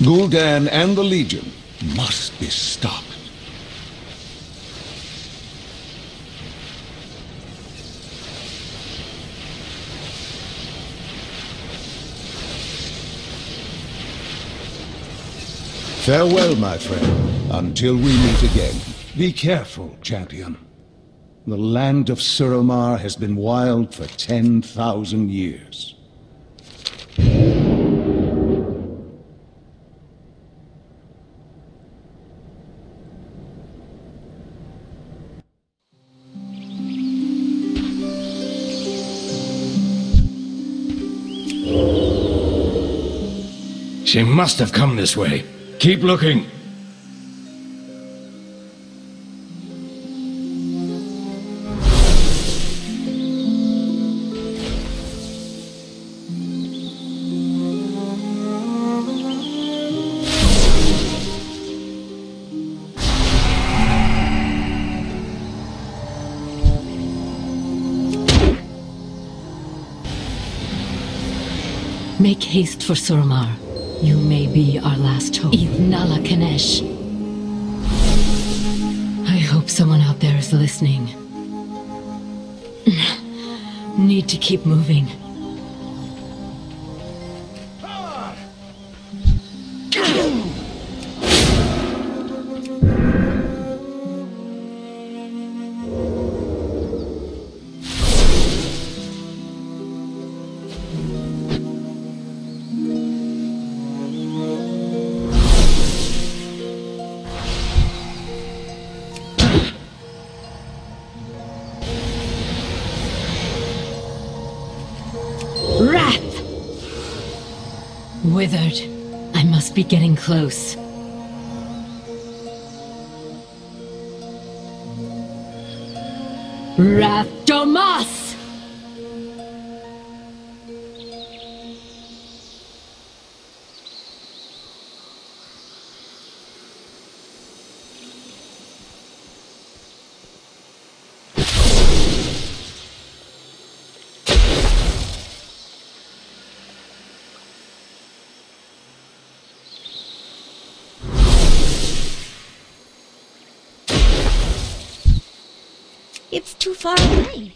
Gul'dan and the Legion must be stopped. Farewell, my friend, until we meet again. Be careful, champion. The land of Suramar has been wild for 10,000 years. She must have come this way. Keep looking. Make haste for Suramar. You may be our last hope. Nala Kanesh. I hope someone out there is listening. Need to keep moving. Withered. I must be getting close. Wrath It's too far away.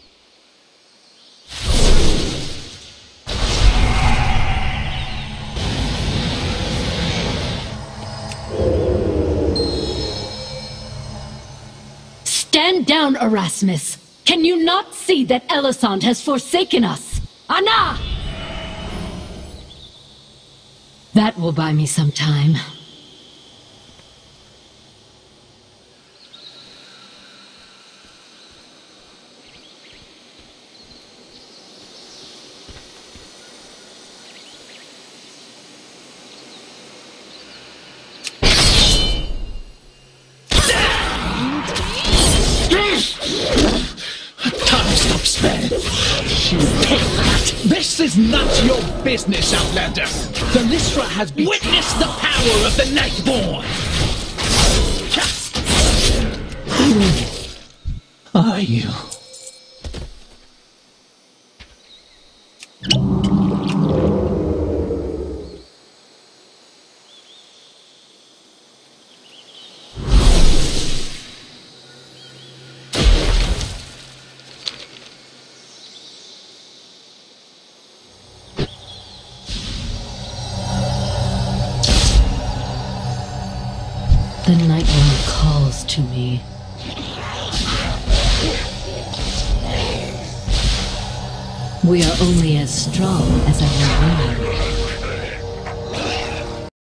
Stand down, Erasmus! Can you not see that Elisande has forsaken us? Anna! That will buy me some time. Time stop spare. You pig. This is not your business, Outlander. Thalyssra has been. Witness the power of the Nightborne! Are you? The Night One calls to me. We are only as strong as our reward.